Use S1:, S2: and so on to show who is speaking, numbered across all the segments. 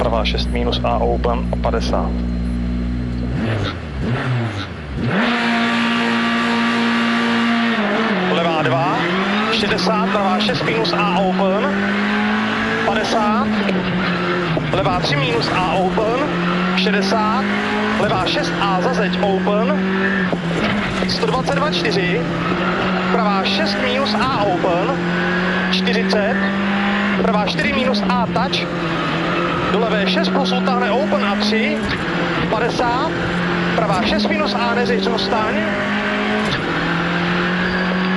S1: pravá 6 minus A open a 50. Levá 2, 60, pravá 6 minus A open, 50, levá 3 minus A open, 60, levá 6 A za zeď open, 122, 4, pravá 6 minus A open, 40, pravá 4 minus A touch, do levé 6 plus utáhne open a 3, 50, pravá 6 minus A neřeš zůstaň,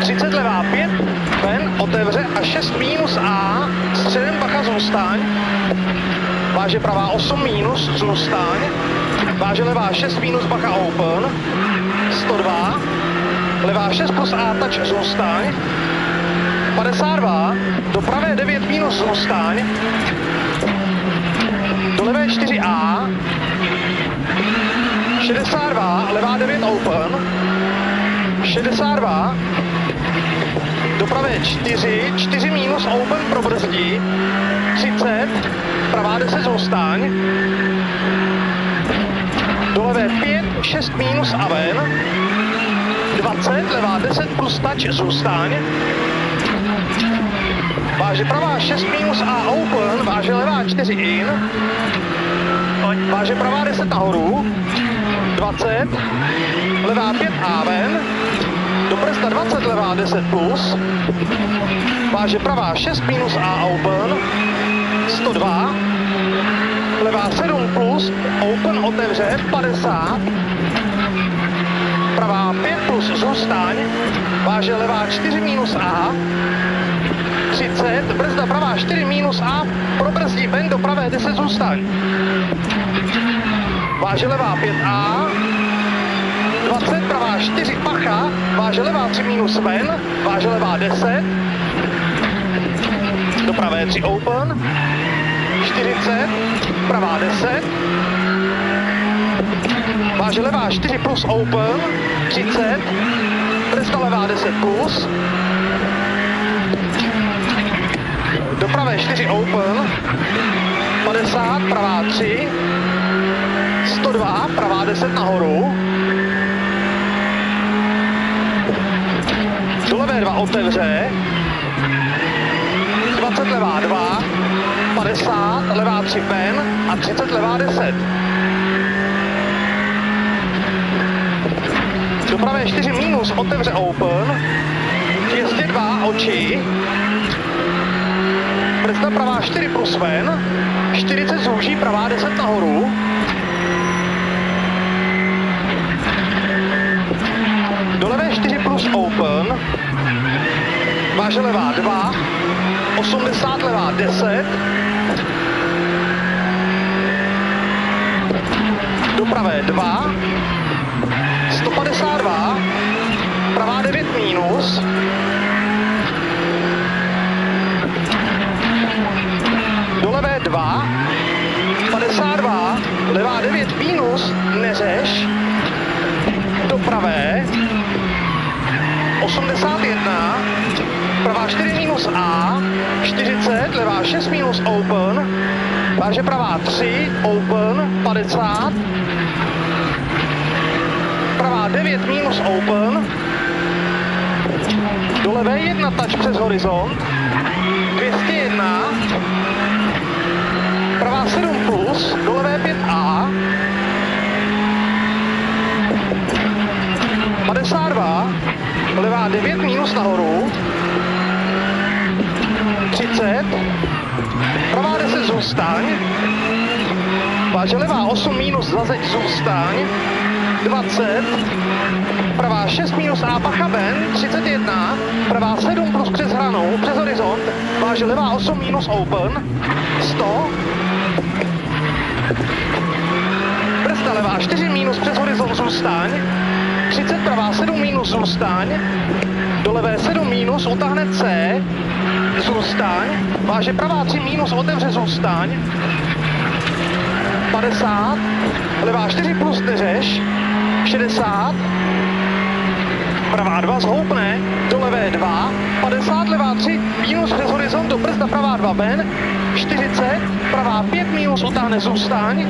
S1: 30 levá 5, ven, otevře a 6 minus A, středem bacha zůstaň, váže pravá 8 minus, zůstaň, váže levá 6 minus bacha open, 102, levá 6 plus A touch zůstaň, 52, do pravé 9 minus zůstaň, do levé 4A, 62, levá 9 open, 62, do pravé 4, 4 minus open pro brzdí, 30, pravá 10 zůstaň, do levé 5, 6 minus a ven, 20, levá 10 plus touch zůstaň, váže pravá 6 minus a open, váže levá 4 in, váže pravá 10 nahoru, 20, levá 5 a ven, do prsta 20 levá 10 plus, váže pravá 6 minus a open, 102, levá 7 plus, open otevře 50, pravá 5 plus zůstaň, váže levá 4 minus a, 30, brzda pravá 4 minus a, probrzdí ven do pravé 10 zůstaň. Váže levá 5A, 20, pravá 4 pacha, váže levá 3 minus ven, váže levá 10, do pravé 3 open, 40, pravá 10, váže levá 4 plus open, 30, brzda levá 10 plus, do pravé 4 open, 50, pravá 3, 102, pravá 10 nahoru, do levé 2 otevře, 20 levá 2, 50, levá 3 ven a 30 levá 10. Do pravé 4 minus otevře open, 202 oči, brzda pravá 4 plus ven, 40 zúží, pravá 10 nahoru, do levé 4 plus open, váže levá 2, 80 levá 10, do pravé 2, 152, pravá 9 minus, do levé 2, 52, 9 minus, neřeš, do pravé, 81, pravá 4 minus A, 40, levá 6 minus open, váže pravá 3, open, 50, pravá 9 minus open, do levé 1 touch přes horizont, 201, pravá 7 plus, do levé 5A, 52, levá 9 minus nahoru, 30, pravá 10 zůstaň, váže levá 8 minus za zeď zůstaň, 20, pravá 6 minus A pacha ven, 31, pravá 7 plus přes hranou, přes horizont, váže levá 8 minus open, 100, brzda levá 4 minus přes horizont zůstaň, 30 pravá 7 minus zůstaň, do levé 7 minus utáhne C, zůstaň, váže pravá 3 minus otevře zůstaň, 50, levá 4 plus neřeš, 60, pravá 2 zhoupne, do levé 2, 50 levá 3, minus přes horizont do brzda pravá 2 ven, 40, pravá 5 minus utáhne zůstaň,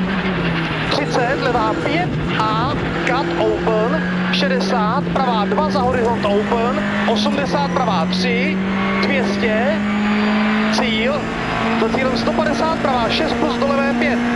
S1: 30, levá 5 a cut open, 60, pravá 2 za horizont open, 80, pravá 3, 200, cíl, za cílem 150, pravá 6 plus do levé 5.